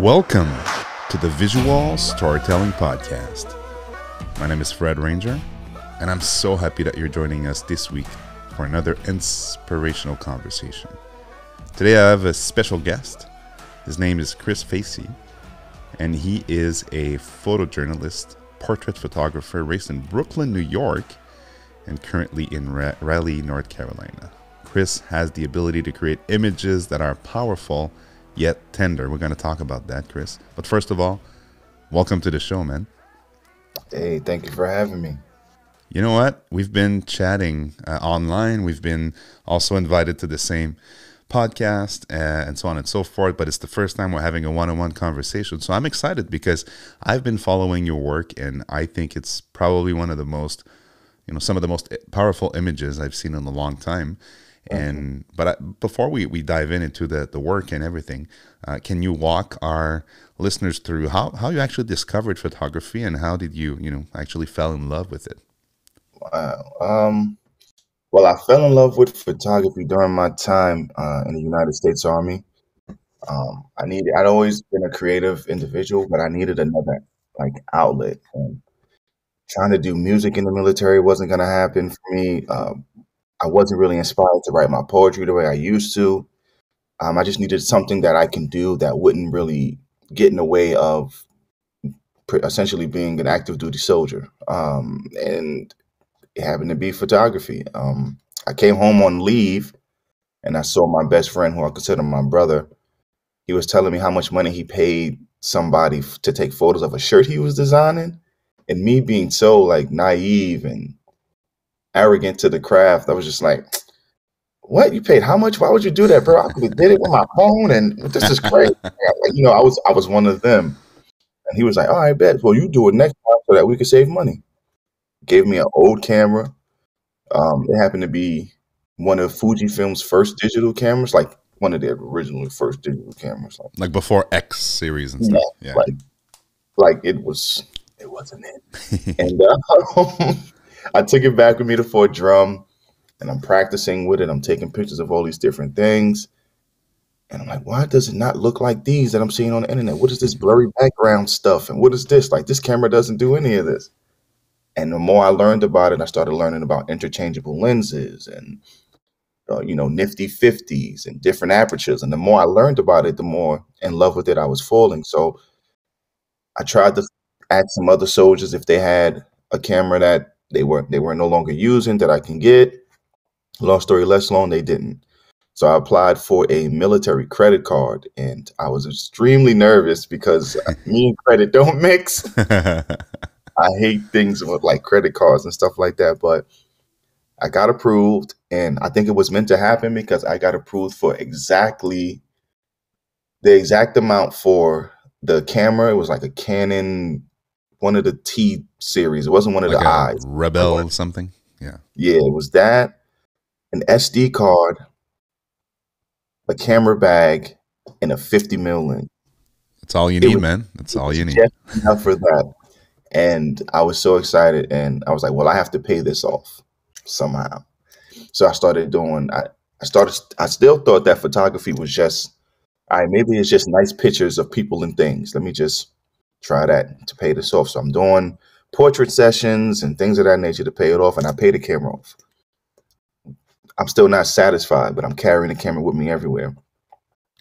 Welcome to the Visual Storytelling Podcast. My name is Fred Ranger, and I'm so happy that you're joining us this week for another inspirational conversation. Today I have a special guest. His name is Chris Facey, and he is a photojournalist, portrait photographer raised in Brooklyn, New York, and currently in Raleigh, North Carolina. Chris has the ability to create images that are powerful yet tender. We're going to talk about that, Chris. But first of all, welcome to the show, man. Hey, thank you for having me. You know what? We've been chatting uh, online. We've been also invited to the same podcast uh, and so on and so forth. But it's the first time we're having a one on one conversation. So I'm excited because I've been following your work and I think it's probably one of the most, you know, some of the most powerful images I've seen in a long time. And but I, before we, we dive in into the, the work and everything, uh, can you walk our listeners through how, how you actually discovered photography and how did you you know actually fell in love with it? Wow. Um, well, I fell in love with photography during my time uh, in the United States Army. Um, I needed. I'd always been a creative individual, but I needed another like outlet. And trying to do music in the military wasn't going to happen for me. Um, I wasn't really inspired to write my poetry the way I used to. Um, I just needed something that I can do that wouldn't really get in the way of essentially being an active duty soldier. Um, and it happened to be photography. Um, I came home on leave and I saw my best friend, who I consider my brother. He was telling me how much money he paid somebody to take photos of a shirt he was designing. And me being so like naive and arrogant to the craft. I was just like, what? You paid how much? Why would you do that, bro? I could have did it with my phone and this is crazy. like, you know, I was I was one of them. And he was like, all right, bet. Well, you do it next time so that we could save money. Gave me an old camera. Um, it happened to be one of Fujifilm's first digital cameras, like one of their original first digital cameras. Like, like before X series and stuff. Yeah. Like, like it was it wasn't it. and uh, I took it back with me to Fort Drum and I'm practicing with it. I'm taking pictures of all these different things. And I'm like, why does it not look like these that I'm seeing on the internet? What is this blurry background stuff? And what is this? Like, this camera doesn't do any of this. And the more I learned about it, I started learning about interchangeable lenses and, uh, you know, nifty 50s and different apertures. And the more I learned about it, the more in love with it I was falling. So I tried to ask some other soldiers if they had a camera that they were they were no longer using that I can get. Long story less long, they didn't. So I applied for a military credit card, and I was extremely nervous because me and credit don't mix. I hate things with like credit cards and stuff like that, but I got approved, and I think it was meant to happen because I got approved for exactly the exact amount for the camera. It was like a Canon one of the T series. It wasn't one of like the eyes. Rebel something. Yeah. Yeah, it was that, an SD card, a camera bag, and a 50 mil lens. That's all you need, was, man. That's all you need. Enough for that. And I was so excited, and I was like, "Well, I have to pay this off somehow." So I started doing. I, I started. I still thought that photography was just, all right, maybe it's just nice pictures of people and things. Let me just try that to pay this off. So I'm doing portrait sessions and things of that nature to pay it off, and I pay the camera off. I'm still not satisfied, but I'm carrying the camera with me everywhere.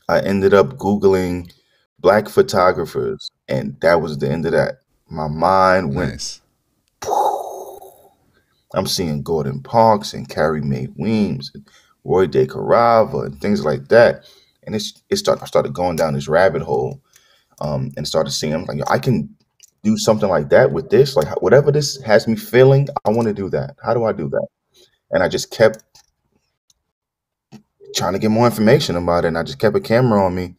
I ended up Googling black photographers, and that was the end of that. My mind went. Nice. I'm seeing Gordon Parks and Carrie Mae Weems and Roy DeCarava and things like that. And it's it started I started going down this rabbit hole um, and started seeing like I can do something like that with this. Like whatever this has me feeling, I want to do that. How do I do that? And I just kept trying to get more information about it. And I just kept a camera on me.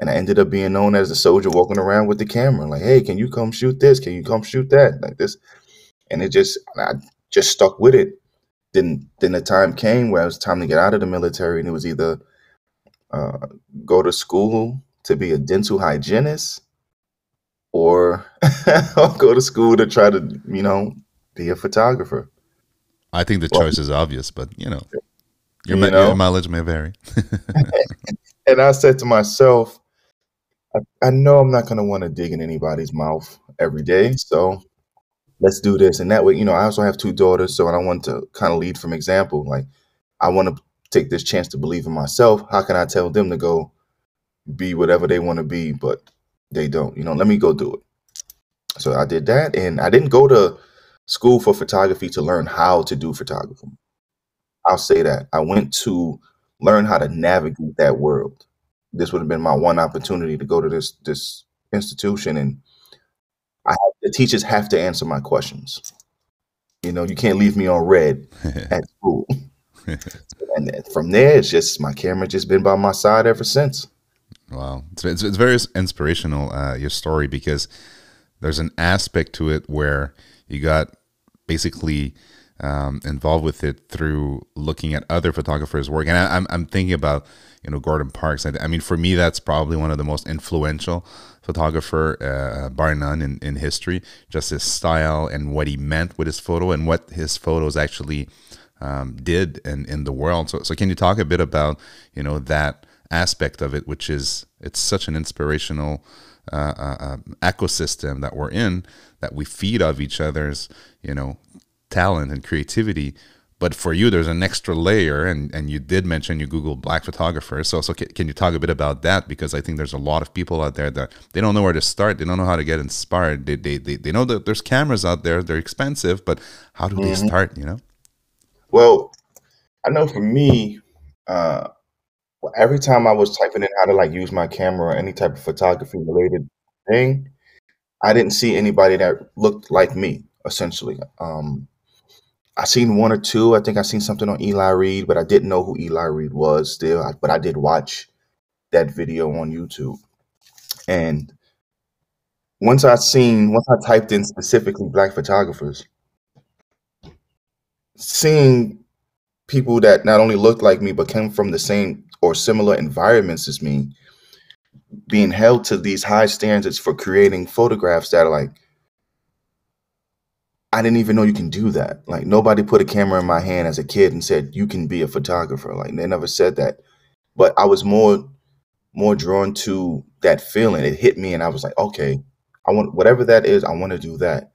And I ended up being known as the soldier walking around with the camera. Like, hey, can you come shoot this? Can you come shoot that? Like this. And it just I just stuck with it. Then then the time came where it was time to get out of the military and it was either uh, go to school to be a dental hygienist or go to school to try to, you know, be a photographer. I think the well, choice is obvious, but you know, your, you know, your mileage may vary. and I said to myself, I, I know I'm not gonna want to dig in anybody's mouth every day, so let's do this. And that way, you know, I also have two daughters, so I want to kind of lead from example. Like, I want to take this chance to believe in myself. How can I tell them to go be whatever they want to be, but they don't? You know, let me go do it. So I did that, and I didn't go to school for photography to learn how to do photography. I'll say that I went to learn how to navigate that world. This would have been my one opportunity to go to this this institution, and I the teachers have to answer my questions. You know, you can't leave me on red at school. and from there, it's just my camera just been by my side ever since. Wow, it's it's, it's very inspirational uh, your story because there's an aspect to it where you got basically um, involved with it through looking at other photographers' work, and I, am I'm, I'm thinking about you know Gordon Parks. I, I, mean, for me, that's probably one of the most influential photographer, uh, bar none, in, in history. Just his style and what he meant with his photo, and what his photos actually um, did in in the world. So, so can you talk a bit about you know that aspect of it, which is it's such an inspirational. Uh, uh, um, ecosystem that we're in that we feed off each other's you know talent and creativity. But for you there's an extra layer and and you did mention you google black photographers. So so can you talk a bit about that? Because i think there's a lot of people out there that they don't know where to start. They don't know how to get inspired. They they, they, they know that there's cameras out there. They're expensive but how do mm-hmm. they start you know? Well i know for me uh every time i was typing in how to like use my camera or any type of photography related thing i didn't see anybody that looked like me essentially um I seen one or two. I think I seen something on Eli Reed, but I didn't know who Eli Reed was still. But I did watch that video on YouTube. And once I seen, once I typed in specifically black photographers, seeing people that not only looked like me but came from the same or similar environments as me, being held to these high standards for creating photographs that are like I didn't even know you can do that. Like nobody put a camera in my hand as a kid and said you can be a photographer. Like they never said that. But I was more more drawn to that feeling. It hit me and I was like, okay, I want whatever that is, I want to do that.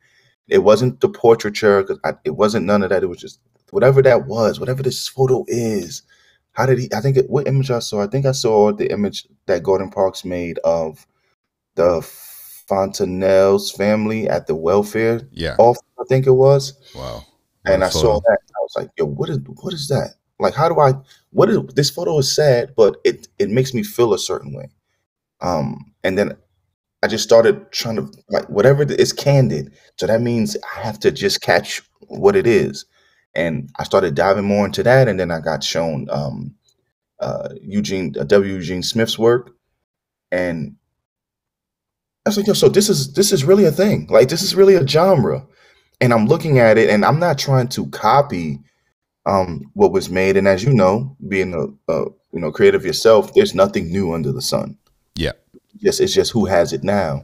It wasn't the portraiture cuz it wasn't none of that. It was just whatever that was, whatever this photo is. How did he I think it, what image I saw? I think I saw the image that Gordon Parks made of the Fontenelle's family at the welfare yeah. office, I think it was. Wow. and I saw that. I was like, yo, what is what is that? Like, how do I what is this photo is sad, but it it makes me feel a certain way. Um, and then I just started trying to like whatever is candid. So that means I have to just catch what it is. And I started diving more into that, and then I got shown um, uh, Eugene uh, W. Eugene Smith's work, and I was like, yo, so this is this is really a thing. Like this is really a genre. And I'm looking at it and I'm not trying to copy um what was made. And as you know, being a, a you know creative yourself, there's nothing new under the sun. Yeah. Yes, it's just who has it now.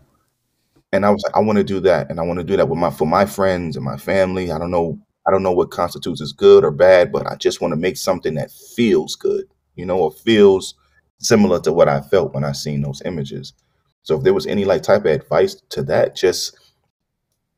And I was like, I want to do that. And I want to do that with my for my friends and my family. I don't know, I don't know what constitutes as good or bad, but I just want to make something that feels good, you know, or feels similar to what I felt when I seen those images. So if there was any like type of advice to that, just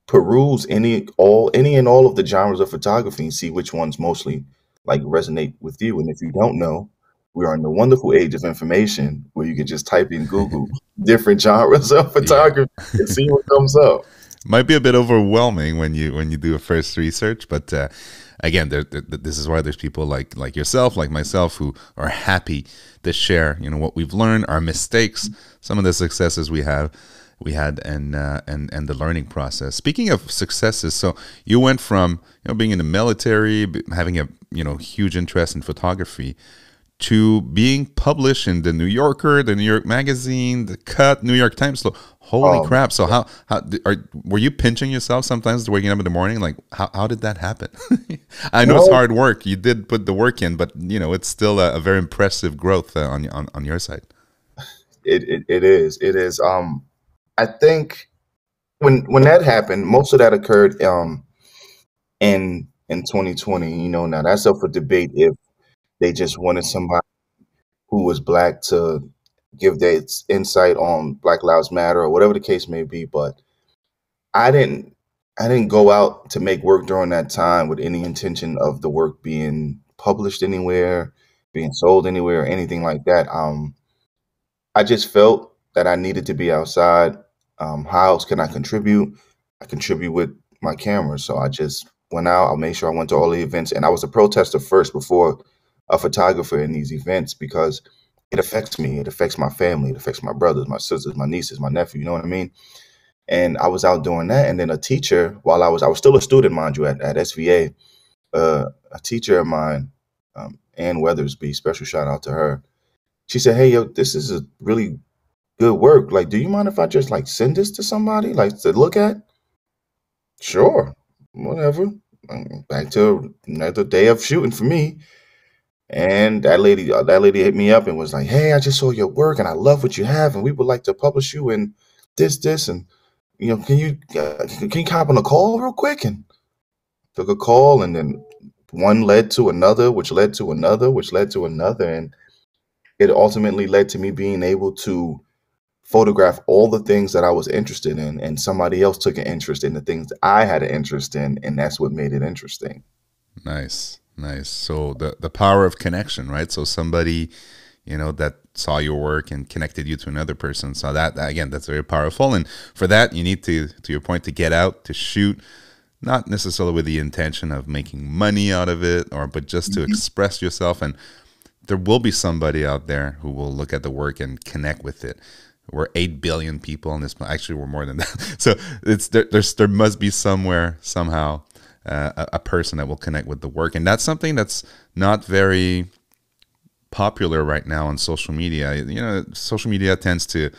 peruse any all any and all of the genres of photography and see which ones mostly like resonate with you. And if you don't know, we are in the wonderful age of information where you can just type in Google different genres of photography yeah. and see what comes up. Might be a bit overwhelming when you when you do a first research, but uh, again, there, there, this is why there's people like like yourself, like myself, who are happy to share, you know, what we've learned, our mistakes, some of the successes we have, we had, and uh, and and the learning process. Speaking of successes, so you went from you know being in the military, having a you know huge interest in photography, to being published in the New Yorker, the New York Magazine, the Cut, New York Times. So holy oh, crap! So how how are were you pinching yourself sometimes waking up in the morning? Like how how did that happen? I know it's hard work. You did put the work in, but you know it's still a, a very impressive growth uh, on on on your side. It, it it is it is. Um, I think when when that happened, most of that occurred um in in 2020. You know, now that's up for debate if they just wanted somebody who was black to give their insight on Black Lives Matter or whatever the case may be. But I didn't I didn't go out to make work during that time with any intention of the work being published anywhere, being sold anywhere, or anything like that. Um, I just felt that I needed to be outside. Um, how else can I contribute? I contribute with my camera, so I just went out. I made sure I went to all the events, and I was a protester first before a photographer in these events because it affects me. It affects my family. It affects my brothers, my sisters, my nieces, my nephew. You know what I mean? And I was out doing that. And then a teacher, while I was, I was still a student, mind you, at, at SVA, uh, a teacher of mine, um, Ann Weathersby, special shout out to her. She said, Hey, yo, this is a really good work. Like, do you mind if I just like send this to somebody, like to look at? Sure, whatever. Um, back to another day of shooting for me. And that lady, uh, that lady hit me up and was like, "Hey, I just saw your work and I love what you have, and we would like to publish you in this, this, and you know, can you uh, can you hop on a call real quick?" And took a call, and then one led to another, which led to another, which led to another, and it ultimately led to me being able to photograph all the things that I was interested in, and somebody else took an interest in the things that I had an interest in, and that's what made it interesting. Nice, nice. So the the power of connection, right? So somebody, you know, that saw your work and connected you to another person. So that, that again, that's very powerful. And for that, you need to, to your point, to get out to shoot not necessarily with the intention of making money out of it or but just to mm-hmm. express yourself and there will be somebody out there who will look at the work and connect with it we're 8 billion people on this planet. actually we're more than that so it's there, there's there must be somewhere somehow uh, a, a person that will connect with the work and that's something that's not very popular right now on social media you know social media tends to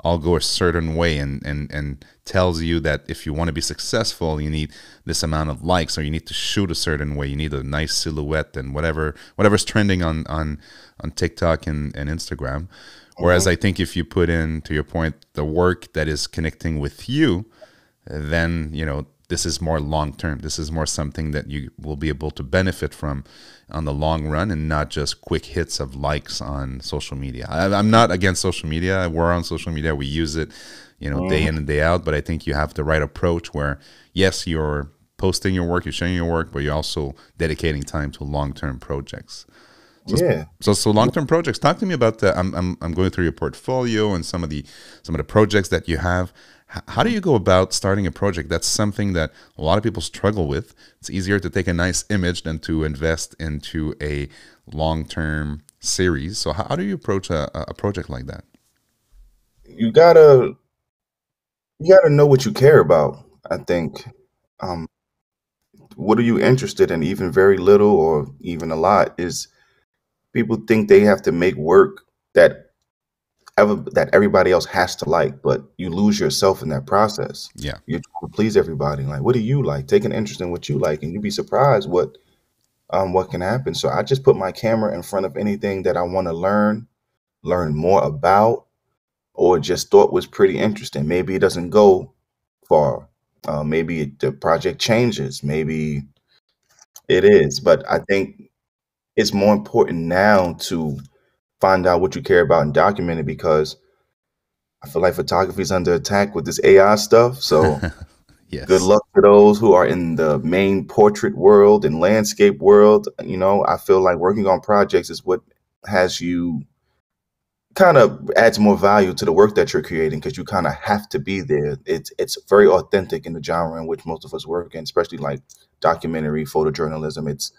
all go a certain way and, and, and tells you that if you want to be successful, you need this amount of likes or you need to shoot a certain way. You need a nice silhouette and whatever whatever's trending on on, on TikTok and, and Instagram. Whereas mm-hmm. I think if you put in, to your point, the work that is connecting with you, then you know this is more long term. This is more something that you will be able to benefit from on the long run and not just quick hits of likes on social media. I, am not against social media. We're on social media. We use it, you know, day mm-hmm. in and day out. But I think you have the right approach where, yes, you're posting your work, you're sharing your work, but you're also dedicating time to long term projects. So, yeah. So, so long term projects. Talk to me about the. I'm, I'm, I'm going through your portfolio and some of the some of the projects that you have. How do you go about starting a project? That's something that a lot of people struggle with. It's easier to take a nice image than to invest into a long term series. So, how do you approach a, a project like that? You gotta you gotta know what you care about. I think. Um, what are you interested in? Even very little or even a lot is people think they have to make work that ever that everybody else has to like, but you lose yourself in that process. Yeah. You're trying to please everybody. Like, what do you like? Take an interest in what you like, and you'd be surprised what um what can happen. So I just put my camera in front of anything that I want to learn, learn more about, or just thought was pretty interesting. Maybe it doesn't go far. Uh, maybe the project changes. Maybe it is. But I think it's more important now to find out what you care about and document it because I feel like photography is under attack with this AI stuff. So yes. good luck to those who are in the main portrait world and landscape world. You know, I feel like working on projects is what has you kind of adds more value to the work that you're creating because you kind of have to be there. It's it's very authentic in the genre in which most of us work in, especially like documentary photojournalism. It's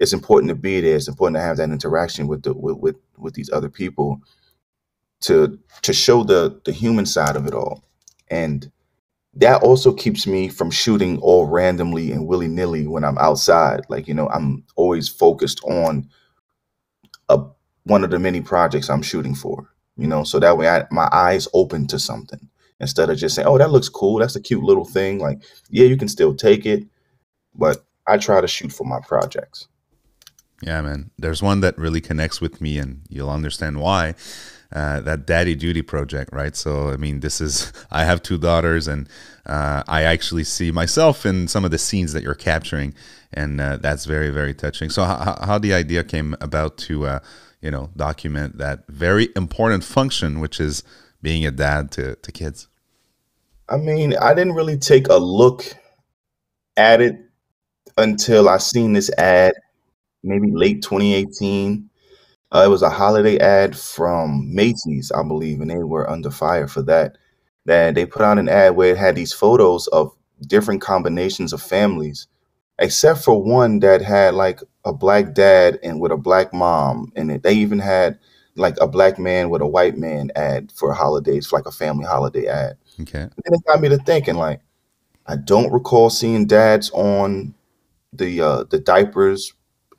it's important to be there. It's important to have that interaction with the with with, with these other people to to show the the human side of it all. And that also keeps me from shooting all randomly and willy nilly when I'm outside. Like, you know, I'm always focused on a one of the many projects I'm shooting for, you know, so that way I, my eyes open to something instead of just saying, oh, that looks cool. That's a cute little thing. Like, yeah, you can still take it, but I try to shoot for my projects. Yeah, man. There's one that really connects with me, and you'll understand why. Uh, that daddy duty project, right? So, I mean, this is, I have two daughters, and uh, I actually see myself in some of the scenes that you're capturing, and uh, that's very, very touching. So, how, how the idea came about to, uh, you know, document that very important function, which is being a dad to, to kids? I mean, I didn't really take a look at it until I seen this ad, maybe late 2018. Uh, it was a holiday ad from Macy's, I believe, and they were under fire for that. That they put out an ad where it had these photos of different combinations of families, except for one that had like a black dad and with a black mom in it. They even had like a black man with a white man ad for holidays, like a family holiday ad. Okay. And it got me to thinking, like, I don't recall seeing dads on the uh, the diapers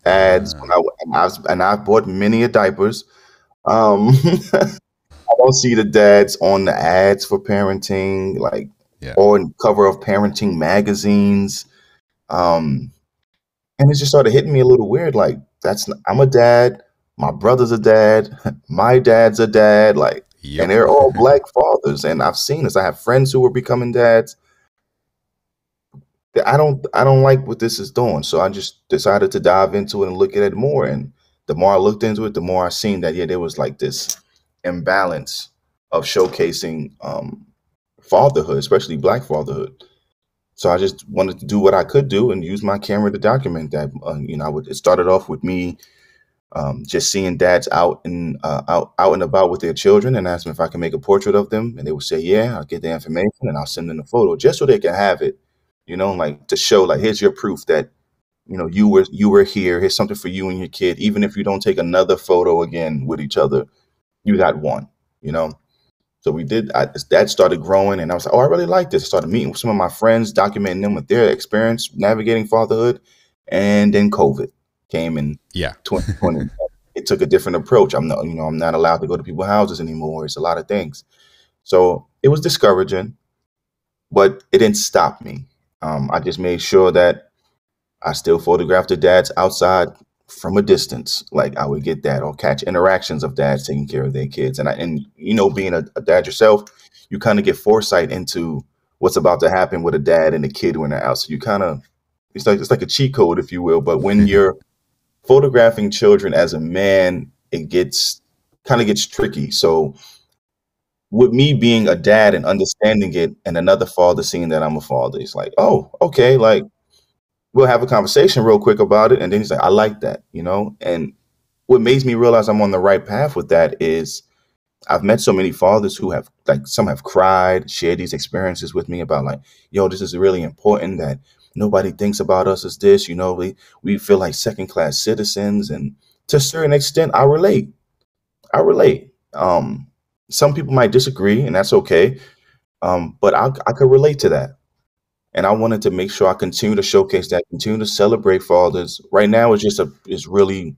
ads when I and I was, and I've bought many a diapers. Um, I don't see the dads on the ads for parenting, like Yeah. or in cover of parenting magazines. Um, and it just started hitting me a little weird. Like that's I'm a dad, my brother's a dad, my dad's a dad. Like Yep. and they're all black fathers. And I've seen this. I have friends who are becoming dads. I don't I don't like what this is doing. So I just decided to dive into it and look at it more. And the more I looked into it, the more I seen that yeah, there was like this imbalance of showcasing um fatherhood, especially black fatherhood. So I just wanted to do what I could do and use my camera to document that. Uh, you know, I would, it started off with me um, just seeing dads out and uh, out out and about with their children, and them if I can make a portrait of them, and they would say, "Yeah." I'll get the information and I'll send them the photo just so they can have it. You know, like to show, like, here's your proof that you know you were you were here. Here's something for you and your kid. Even if you don't take another photo again with each other, you got one. You know. So we did. I, that started growing, and I was like, "Oh, I really like this." I started meeting with some of my friends, documenting them with their experience navigating fatherhood, and then COVID came in Yeah. 2020. it took a different approach. I'm not, you know, I'm not allowed to go to people's houses anymore. It's a lot of things. So it was discouraging, but it didn't stop me. Um, I just made sure that I still photographed the dads outside from a distance. Like I would get that or catch interactions of dads taking care of their kids. And I, and you know, being a, a dad yourself, you kind of get foresight into what's about to happen with a dad and a kid when they're out. So you kind of, it's like, it's like a cheat code, if you will. But when you're photographing children as a man, it gets kind of gets tricky. So with me being a dad and understanding it and another father seeing that I'm a father, it's like, oh, okay, like we'll have a conversation real quick about it. And then he's like, I like that, you know? And what makes me realize I'm on the right path with that is I've met so many fathers who have like some have cried, shared these experiences with me about like, yo, this is really important that nobody thinks about us as this, you know, we we feel like second class citizens and to a certain extent I relate. I relate. Um some people might disagree and that's okay. Um but I I could relate to that. And I wanted to make sure I continue to showcase that, continue to celebrate fathers. Right now it's just a it's really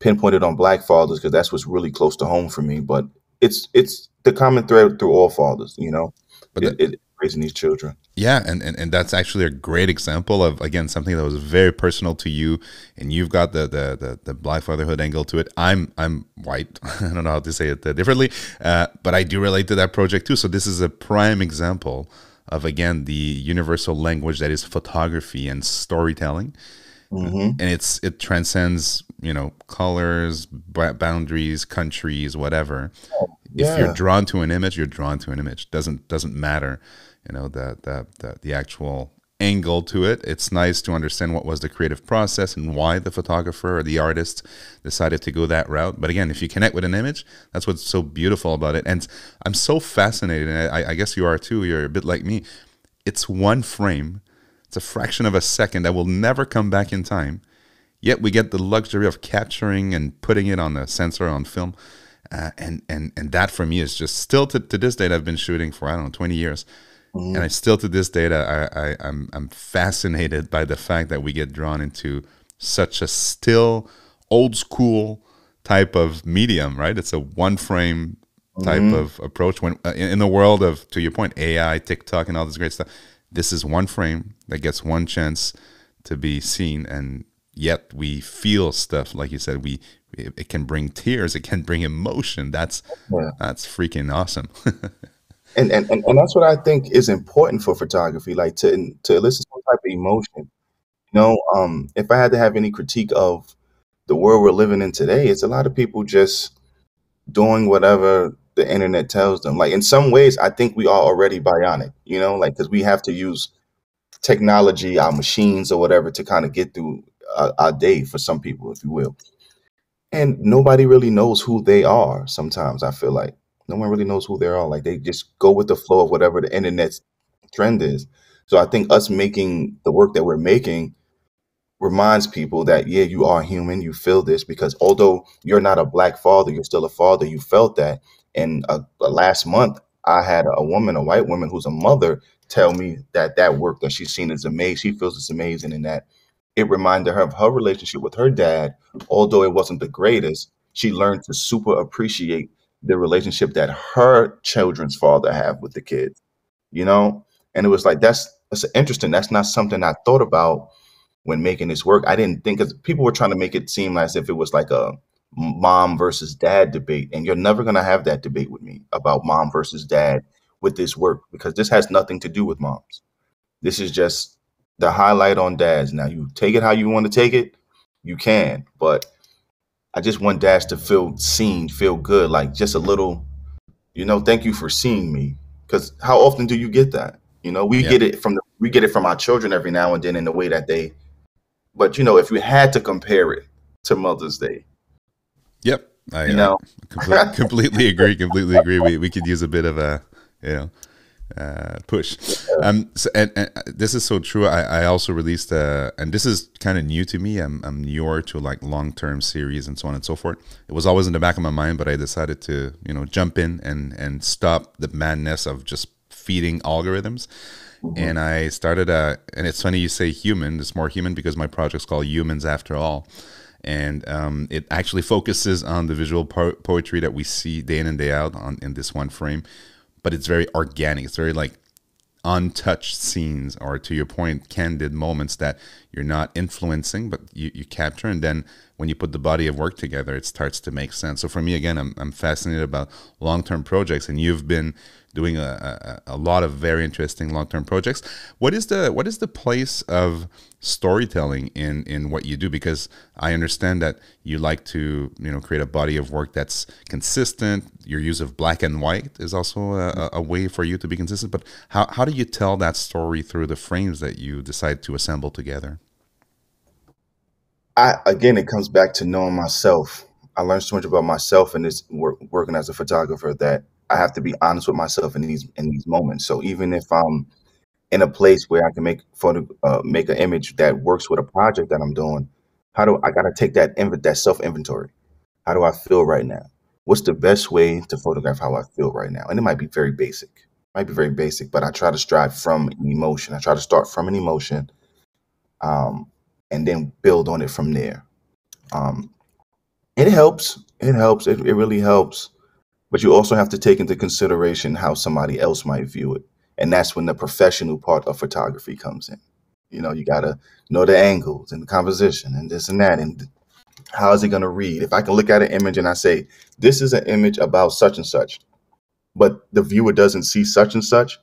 pinpointed on black fathers because that's what's really close to home for me. But it's it's the common thread through all fathers, you know, But it, it, raising these children. Yeah, and, and, and that's actually a great example of again something that was very personal to you, and you've got the the the, the black fatherhood angle to it. I'm I'm white. I don't know how to say it differently, uh, but I do relate to that project too. So this is a prime example of again the universal language that is photography and storytelling, hmm and it's it transcends you know colors, b- boundaries, countries, whatever. If you're drawn to an image, you're drawn to an image. Doesn't doesn't matter, you know, the the the, the actual angle to it. It's nice to understand what was the creative process and why the photographer or the artist decided to go that route. But again, if you connect with an image, that's what's so beautiful about it. And I'm so fascinated, and I, I guess you are too. You're a bit like me. It's one frame. It's a fraction of a second that will never come back in time. Yet we get the luxury of capturing and putting it on a sensor on film. Uh, and and and that for me is just still to, to this date I've been shooting for I don't know 20 years hmm and I still to this day I, I I'm I'm fascinated by the fact that we get drawn into such a still old school type of medium right? It's a one frame type hmm of approach when uh, in, in the world of to your point AI TikTok and all this great stuff this is one frame that gets one chance to be seen and yet we feel stuff like you said we it, it can bring tears it can bring emotion. That's Yeah. that's freaking awesome And, and and and that's what I think is important for photography, like to to elicit some type of emotion. You know, um, if I had to have any critique of the world we're living in today, it's a lot of people just doing whatever the internet tells them. Like in some ways, I think we are already bionic, you know, like because we have to use technology, our machines or whatever to kind of get through our, our day for some people, if you will. And nobody really knows who they are sometimes, I feel like. No one really knows who they are. Like they just go with the flow of whatever the internet's trend is. So I think us making the work that we're making reminds people that yeah you are human you feel this because although you're not a black father you're still a father you felt that and uh, uh, last month i had a woman a white woman who's a mother tell me that that work that she's seen is amazing she feels it's amazing and that it reminded her of her relationship with her dad although it wasn't the greatest she learned to super appreciate the relationship that her children's father have with the kids you know and it was like that's that's interesting that's not something i thought about when making this work. I didn't think because people were trying to make it seem as if it was like a mom versus dad debate, and you're never going to have that debate with me about mom versus dad with this work because this has nothing to do with moms. This is just the highlight on dads. Now you take it how you want to take it, you can, but I just want Dash to feel seen, feel good, like just a little, you know, thank you for seeing me. Because how often do you get that? You know, we yeah. get it from the, we get it from our children every now and then in the way that they but you know, if we had to compare it to Mother's Day, yep, I you uh, know completely, completely agree. Completely agree. We we could use a bit of a you know uh, push. Um, so, and, and, uh, this is so true. I, I also released, uh, and this is kind of new to me. I'm, I'm newer to like long term series and so on and so forth. It was always in the back of my mind, but I decided to, you know, jump in and and stop the madness of just feeding algorithms. Mm-hmm. And I started a, and it's funny you say human. It's more human because my project's called Humans After All, and um, it actually focuses on the visual po- poetry that we see day in and day out on in this one frame. But it's very organic. It's very like untouched scenes, or to your point, candid moments that you're not influencing, but you, you capture. And then when you put the body of work together, it starts to make sense. So for me, again, I'm, I'm fascinated about long term projects, and you've been doing a, a, a lot of very interesting long term projects. What is the what is the place of storytelling in in what you do? Because I understand that you like to you know create a body of work that's consistent. Your use of black and white is also a, a way for you to be consistent. But how how do you tell that story through the frames that you decide to assemble together? I again, it comes back to knowing myself. I learned so much about myself in this work, working as a photographer that I have to be honest with myself in these in these moments. So even if I'm in a place where I can make photo uh, make an image that works with a project that I'm doing, how do I got to take that inv- that self inventory? How do I feel right now? What's the best way to photograph how I feel right now? And it might be very basic, might be very basic, but I try to strive from emotion. I try to start from an emotion, um, and then build on it from there. Um, it helps. It helps. It, it really helps but you also have to take into consideration how somebody else might view it. And that's when the professional part of photography comes in. You know, you got to know the angles and the composition and this and that. And how is it going to read? If I can look at an image and I say, this is an image about such and such, but the viewer doesn't see such and such,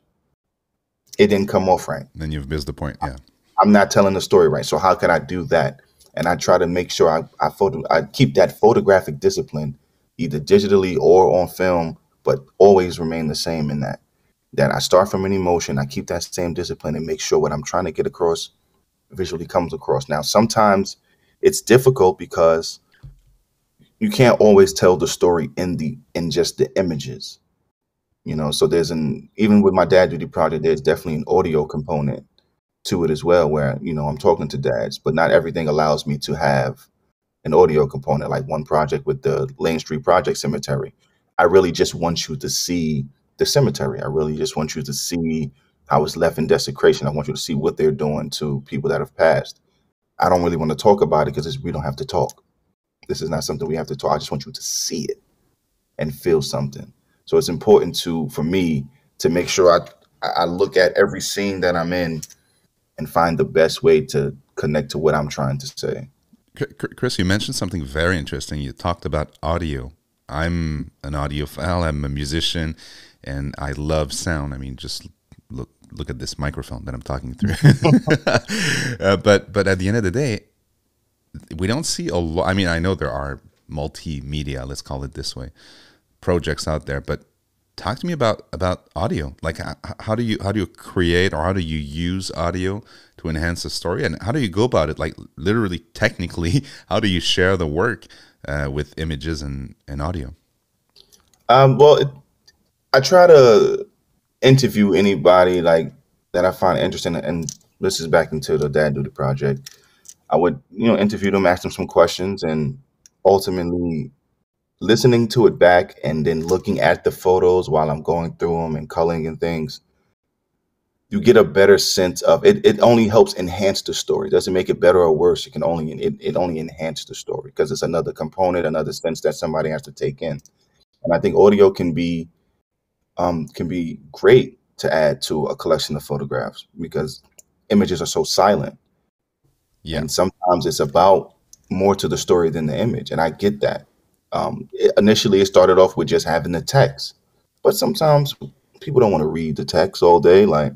it didn't come off right. Then you've missed the point. Yeah. I'm not telling the story right. So how can I do that? And I try to make sure I, I photo I keep that photographic discipline either digitally or on film, but always remain the same in that. That I start from an emotion, I keep that same discipline and make sure what I'm trying to get across visually comes across. Now, sometimes it's difficult because you can't always tell the story in the in just the images. You know, so there's an even with my dad duty project, there's definitely an audio component to it as well, where you know I'm talking to dads, but not everything allows me to have an audio component, like one project with the Lane Street Project Cemetery. I really just want you to see the cemetery. I really just want you to see how it's left in desecration. I want you to see what they're doing to people that have passed. I don't really want to talk about it because we don't have to talk. This is not something we have to talk. I just want you to see it and feel something. So it's important to for me to make sure I I look at every scene that I'm in and find the best way to connect to what I'm trying to say. Chris, you mentioned something very interesting. You talked about audio. I'm an audiophile. I'm a musician, and I love sound. I mean, just look look at this microphone that I'm talking through. uh, but but at the end of the day, we don't see a lot. I mean, I know there are multimedia, let's call it this way, projects out there, but talk to me about about audio. Like, how do you how do you create or how do you use audio to enhance the story, and how do you go about it? Like, literally, technically, how do you share the work uh, with images and and audio? Um, well, it, I try to interview anybody like that I find interesting, and this is back into the Dad Duty project. I would, you know, interview them, ask them some questions, and ultimately listening to it back and then looking at the photos while I'm going through them and coloring and things, you get a better sense of it. It only helps enhance the story. It doesn't make it better or worse. It can only it, it only enhance the story because it's another component, another sense that somebody has to take in. And I think audio can be um, can be great to add to a collection of photographs because images are so silent. Yeah. And sometimes it's about more to the story than the image. And I get that. Um, it, initially, it started off with just having the text, but sometimes people don't want to read the text all day. Like,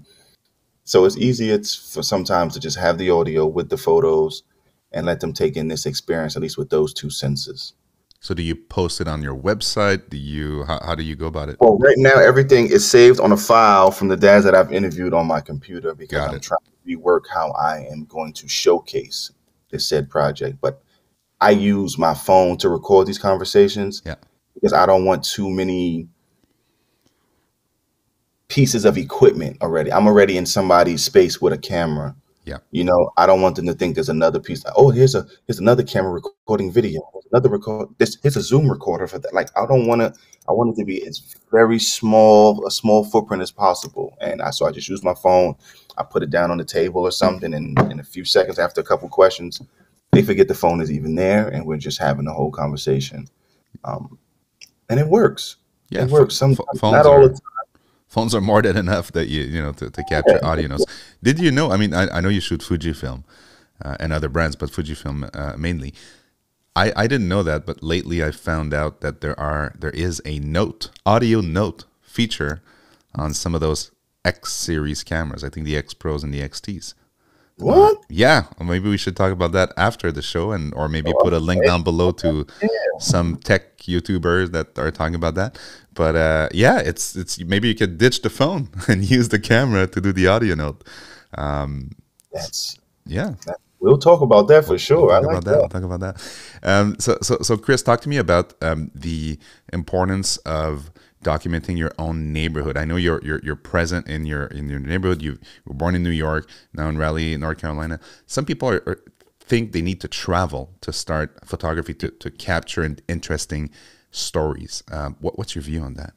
so it's easy. It's for sometimes to just have the audio with the photos and let them take in this experience, at least with those two senses. So do you post it on your website? Do you how, how do you go about it? Well, right now everything is saved on a file from the dads that I've interviewed on my computer because I'm trying to rework how I am going to showcase this said project. But I use my phone to record these conversations. Yeah. Because I don't want too many pieces of equipment already. I'm already in somebody's space with a camera. Yeah. You know, I don't want them to think there's another piece. Like, oh, here's a here's another camera recording video. another record. This here's a Zoom recorder for that. Like, I don't want to. I want it to be as very small, a small footprint as possible. And I so I just use my phone. I put it down on the table or something, and in a few seconds, after a couple questions, they forget the phone is even there, and we're just having a whole conversation. Um, and it works. Yeah, it works. Some not all the time phones are more than enough that you you know to, to capture audio notes. Did you know? I mean, I, I know you shoot Fujifilm uh, and other brands, but Fujifilm uh, mainly. I, I didn't know that, but lately I found out that there are there is a note audio note feature on some of those X series cameras. I think the X Pros and the XTs. What? Uh, yeah, maybe we should talk about that after the show, and or maybe put a link down below to some tech YouTubers that are talking about that. But uh, yeah, it's it's maybe you could ditch the phone and use the camera to do the audio note. Um, That's yeah. That, we'll talk about that for sure. We'll talk like about that. that. We'll talk about that. Um, so so so Chris, talk to me about um, the importance of documenting your own neighborhood. I know you're you're, you're present in your in your neighborhood. You were born in New York, now in Raleigh, North Carolina. Some people are, are, think they need to travel to start photography to, to capture interesting stories. Um, what, what's your view on that?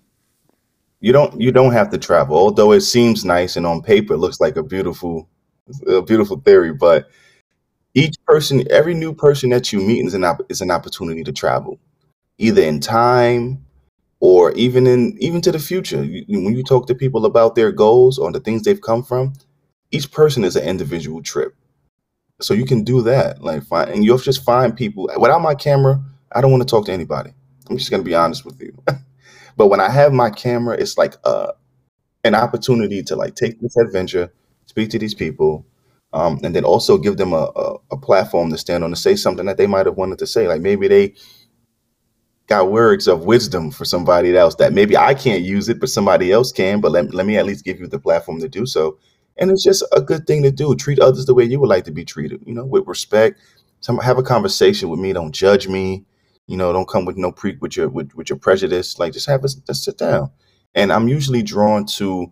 You don't you don't have to travel, although it seems nice and on paper it looks like a beautiful a beautiful theory. But each person, every new person that you meet is an is an opportunity to travel, either in time or even in even to the future. You, when you talk to people about their goals or the things they've come from, each person is an individual trip. So you can do that, like find, and you'll just find people. Without my camera, I don't want to talk to anybody. I'm just gonna be honest with you. but when I have my camera, it's like uh, an opportunity to like take this adventure, speak to these people, um, and then also give them a, a, a platform to stand on to say something that they might have wanted to say. Like maybe they got words of wisdom for somebody else that maybe I can't use it, but somebody else can. But let, let me at least give you the platform to do so. And it's just a good thing to do. Treat others the way you would like to be treated, you know, with respect. Have a conversation with me. Don't judge me. You know, don't come with no pre with your with, with your prejudice. Like just have us just sit down. And I'm usually drawn to,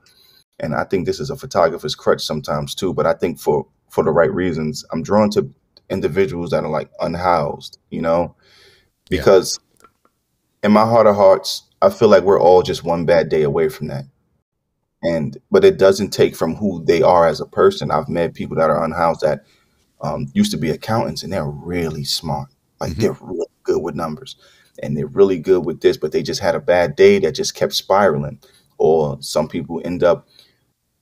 and I think this is a photographer's crutch sometimes too, but I think for for the right reasons, I'm drawn to individuals that are like unhoused, you know, because yeah. in my heart of hearts, I feel like we're all just one bad day away from that. And but it doesn't take from who they are as a person. I've met people that are unhoused that um, used to be accountants and they're really smart. Like mm-hmm. they're really good with numbers and they're really good with this, but they just had a bad day that just kept spiraling. Or some people end up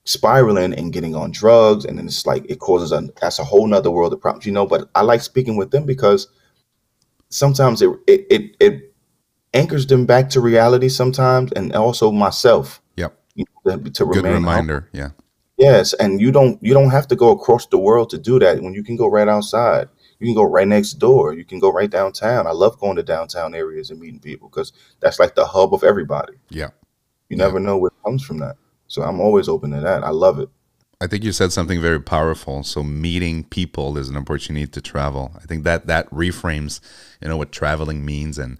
spiraling and getting on drugs, and then it's like it causes a that's a whole nother world of problems, you know. But I like speaking with them because sometimes it it it, it anchors them back to reality sometimes, and also myself. Yep. You know, to, to Good reminder. Yeah. Yes, and you don't you don't have to go across the world to do that when you can go right outside You can go right next door. You can go right downtown. I love going to downtown areas and meeting people because that's like the hub of everybody. Yeah. You Yeah. never know what comes from that. So I'm always open to that. I love it. I think you said something very powerful. So meeting people is an opportunity to travel. I think that that reframes, you know, what traveling means and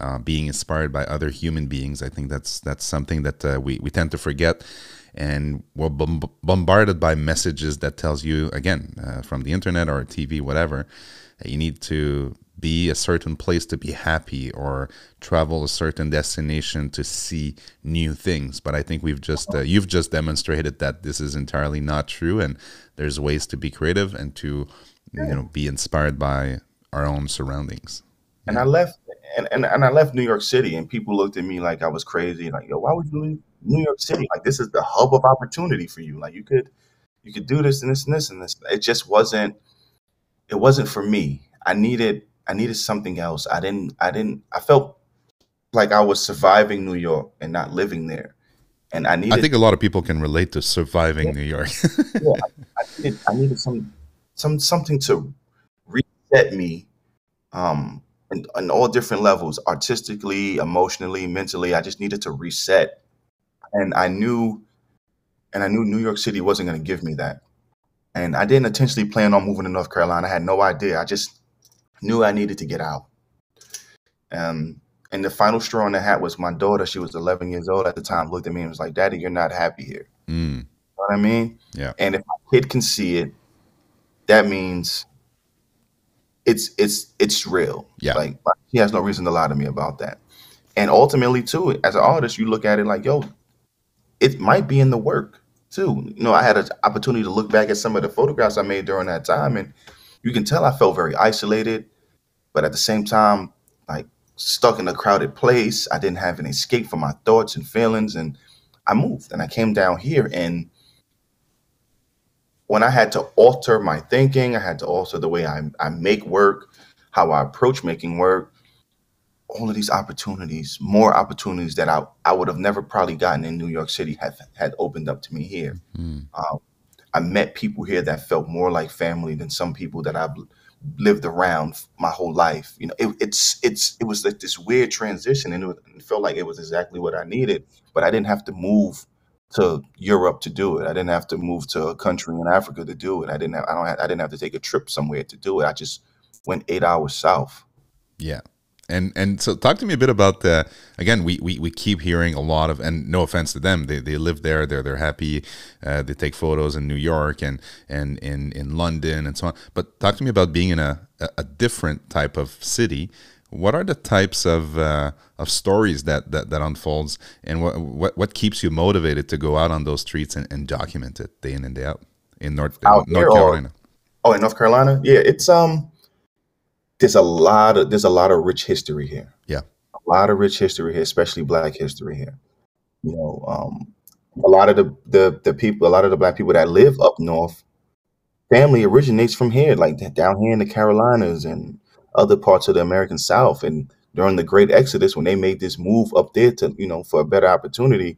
uh, being inspired by other human beings. I think that's that's something that uh, we we tend to forget, and we're bomb- bombarded by messages that tells you again uh, from the internet or TV, whatever, that you need to be a certain place to be happy or travel a certain destination to see new things but i think we've just uh, you've just demonstrated that this is entirely not true and there's ways to be creative and to you know be inspired by our own surroundings And I left and, and, and I left New York City and people looked at me like I was crazy. Like, yo, why would you leave New York City? Like this is the hub of opportunity for you. Like you could you could do this and this and this and this. It just wasn't it wasn't for me. I needed I needed something else. I didn't I didn't I felt like I was surviving New York and not living there. And I needed i think a lot of people can relate to surviving new york yeah, I, I needed I needed some some something to reset me um on all different levels, artistically, emotionally, mentally. I just needed to reset. And I knew and I knew New York City wasn't gonna give me that. And I didn't intentionally plan on moving to North Carolina. I had no idea. I just knew I needed to get out. Um and the final straw in the hat was my daughter. She was 11 years old at the time. Looked at me and was like, "Daddy, you're not happy here." mm, You know what I mean? yeah And if my kid can see it, that means it's it's it's real. Yeah. Like he has no reason to lie to me about that. And ultimately, too, as an artist, you look at it like, yo, it might be in the work too. You know, I had an opportunity to look back at some of the photographs I made during that time, and you can tell I felt very isolated, but at the same time, like stuck in a crowded place. I didn't have an escape from my thoughts and feelings, and I moved and I came down here and when I had to alter my thinking, I had to alter the way I, I make work, how I approach making work, all of these opportunities, more opportunities that I, I would have never probably gotten in New York City had had opened up to me here. Mm, Um, I met people here that felt more like family than some people that I've lived around my whole life. You know, it, it's it's it was like this weird transition, and it, was, it felt like it was exactly what I needed. But I didn't have to move to Europe to do it. I didn't have to move to a country in Africa to do it. I didn't have I don't have, I didn't have to take a trip somewhere to do it. I just went eight hours south. Yeah. And and so talk to me a bit about the again we, we, we keep hearing a lot of and no offense to them they, they live there they're they're happy uh, they take photos in New York and and in in London and so on. But talk to me about being in a, a different type of city. What are the types of uh, of stories that, that that unfolds? And what what what keeps you motivated to go out on those streets and, and document it day in and day out in North Out North here or- Carolina? Oh, in North Carolina? Yeah, it's um there's a lot of there's a lot of rich history here. Yeah. A lot of rich history here, especially black history here. You know, um a lot of the the the people, a lot of the black people that live up north, family originates from here, like down here in the Carolinas and other parts of the American South. And during the Great Exodus, when they made this move up there to, you know, for a better opportunity,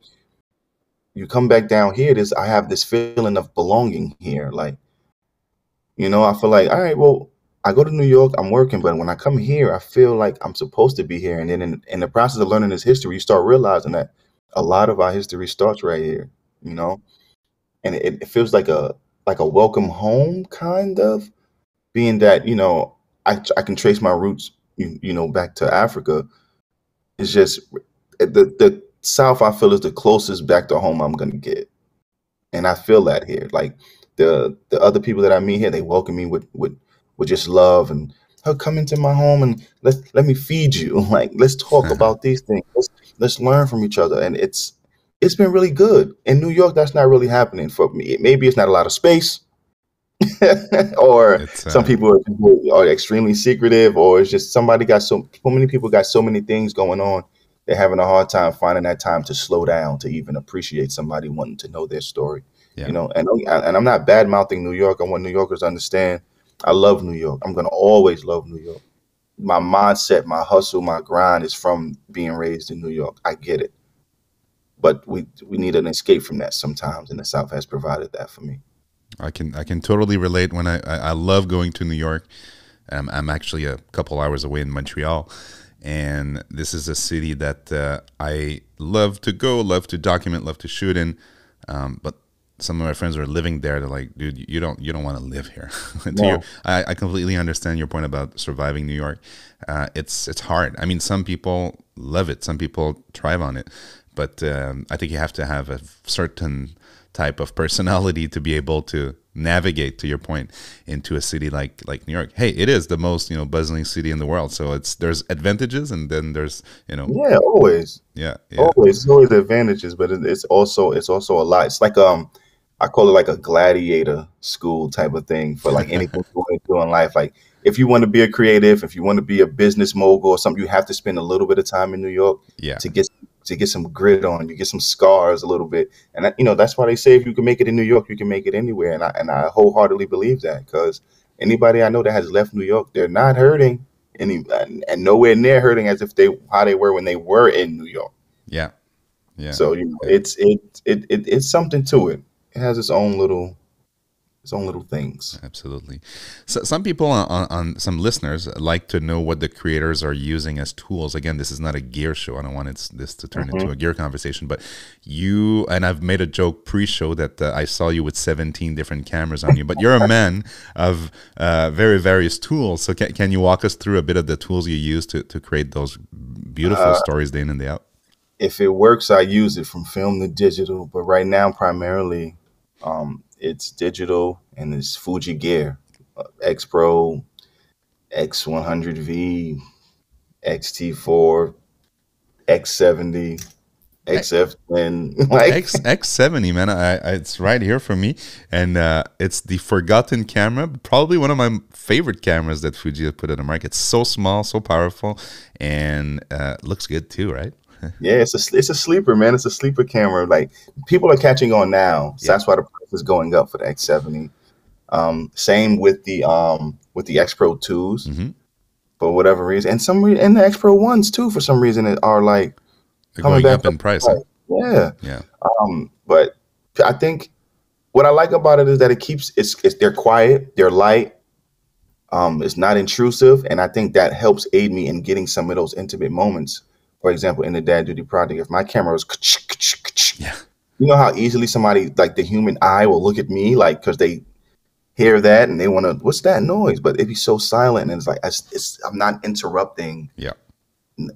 you come back down here, this I have this feeling of belonging here. Like, you know, I feel like, all right, well, I go to New York, I'm working, but when I come here, I feel like I'm supposed to be here. And then in, in the process of learning this history, you start realizing that a lot of our history starts right here, you know? And it, it feels like a like a welcome home, kind of, being that, you know, I, I can trace my roots, you, you know, back to Africa. It's just the the South, I feel, is the closest back to home I'm gonna get. And I feel that here. Like the the other people that I meet here, they welcome me with with with just love and her come into my home and let's let me feed you. Like let's talk about these things. Let's let's learn from each other. And it's it's been really good. In New York, that's not really happening for me. Maybe it's not a lot of space. or uh, some people are, are extremely secretive, or it's just somebody got so so many people got so many things going on. They're having a hard time finding that time to slow down to even appreciate somebody wanting to know their story. Yeah. You know, and and I'm not bad mouthing New York. I want New Yorkers to understand. I love New York. I'm gonna always love New York. My mindset, my hustle, my grind is from being raised in New York. I get it, but we we need an escape from that sometimes, and the South has provided that for me. I can I can totally relate when I I, I love going to New York. I'm, I'm actually a couple hours away in Montreal, and this is a city that uh, I love to go, love to document, love to shoot in. Um, but some of my friends are living there. They're like, dude, you don't you don't want to live here. No. I, I completely understand your point about surviving New York. Uh, it's it's hard. I mean, some people love it. Some people thrive on it. But um, I think you have to have a certain type of personality to be able to navigate to your point into a city like like New York. Hey, it is the most you know bustling city in the world. So it's there's advantages and then there's you know Yeah, always. yeah yeah Always, always advantages, but it's also it's also a lot. It's like um, I call it like a gladiator school type of thing for like anything you want to do in life. Like if you want to be a creative, if you want to be a business mogul or something, you have to spend a little bit of time in New York yeah to get to get some grit on you, get some scars a little bit, and that, you know that's why they say if you can make it in New York, you can make it anywhere, and I and I wholeheartedly believe that because anybody I know that has left New York, they're not hurting any and, and nowhere near hurting as if they how they were when they were in New York. yeah yeah. So you know, it's it, it it it's something to it. It has its own little its own little things. Absolutely. So some people on, on, some listeners like to know what the creators are using as tools. Again, this is not a gear show. I don't want this to turn into a gear conversation. But you and I've made a joke pre-show that uh, I saw you with 17 different cameras on you. But you're a man of uh, very various tools. So can, can you walk us through a bit of the tools you use to, to create those beautiful stories day in and day out? If it works, I use it from film to digital. But right now, primarily, um, it's digital and it's Fuji gear, uh, X Pro, X100V, XT4, X70, XF10. Like X X70, man. I, I it's right here for me, and uh, it's the forgotten camera. Probably one of my favorite cameras that Fuji has put in the market. It's so small, so powerful, and uh, looks good too, right? Yeah, it's a it's a sleeper, man. It's a sleeper camera. Like people are catching on now, so Yeah. that's why the price is going up for the X70. Um, same with the um with the X Pro twos Mhm. for whatever reason, and some re- and the X Pro ones too for some reason it are like They're Coming going back up in price. yeah. Yeah, Um, but I think what I like about it is that it keeps it's, it's they're quiet, they're light, um, it's not intrusive, and I think that helps aid me in getting some of those intimate moments. For example, in the Dad Duty Project, if my camera was, yeah, you know how easily somebody like the human eye will look at me like because they hear that and they want to, what's that noise? But it'd be so silent, and it's like it's, it's, I'm not interrupting yeah.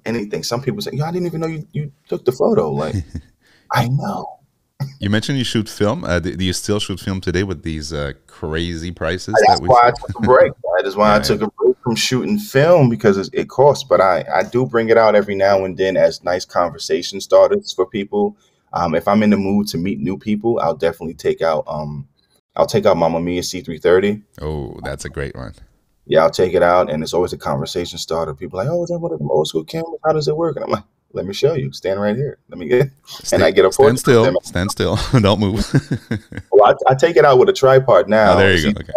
anything. Some people say, "Yo, I didn't even know you, you took the photo." Like, I know. You mentioned you shoot film. Uh, do do you still shoot film today with these uh, crazy prices That's that we? why I took a break. That is why I took a break from shooting film because it, it costs. But I, I do bring it out every now and then as nice conversation starters for people. Um, if I'm in the mood to meet new people, I'll definitely take out um, I'll take out Mamiya C330. Oh, that's a great one. Yeah, I'll take it out, and it's always a conversation starter. People are like, oh, is that one of them old school cameras? How does it work? And I'm like, let me show you. Stand right here. Let me get. Stay- I get a stand still. Stand still. Don't move. Well, I, I take it out with a tripod now. oh, there you go. Okay.